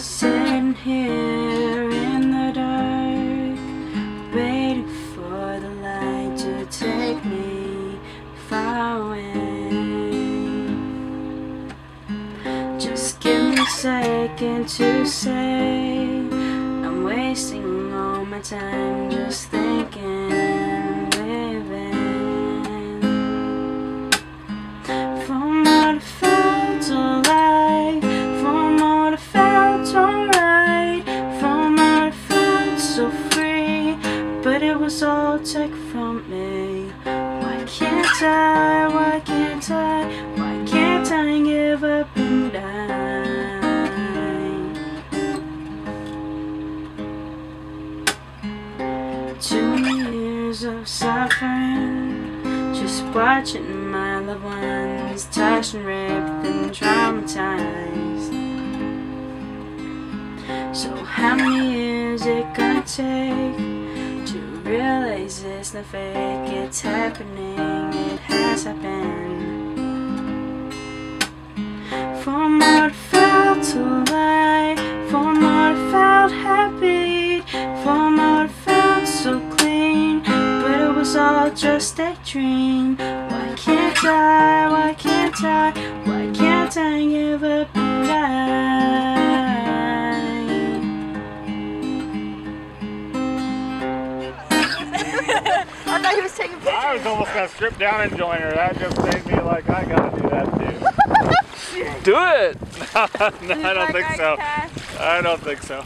Sitting here in the dark Waiting for the light to take me far away. Just give me a second to say I'm wasting all my time just thinking was all taken from me. Why can't I? Why can't I? Why can't I give up and die? Two years of suffering, just watching my loved ones touched and ripped and traumatized. So how many years it gonna take it's fake? It's happening, it has happened. What I felt alive, what I felt happy, from what felt so clean, but it was all just a dream. Why can't I? Why can't I? Why can't thought he was taking pictures. I was almost gonna strip down and join her. That just made me like, I gotta do that too. Do it! no, I don't think so. I don't think so.